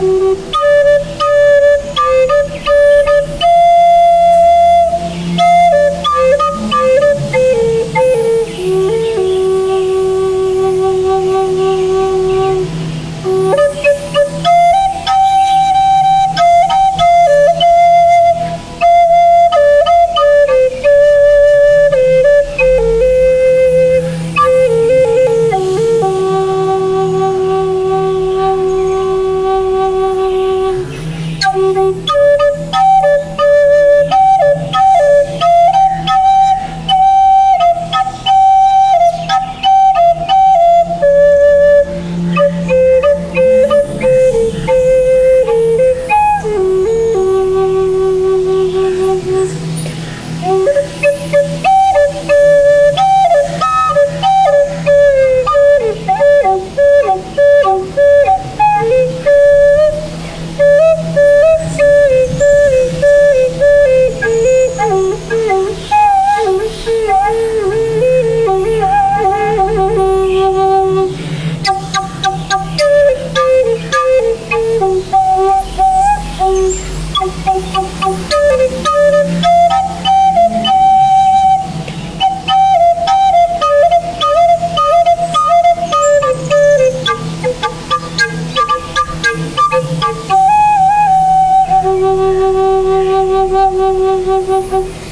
Música Thank you.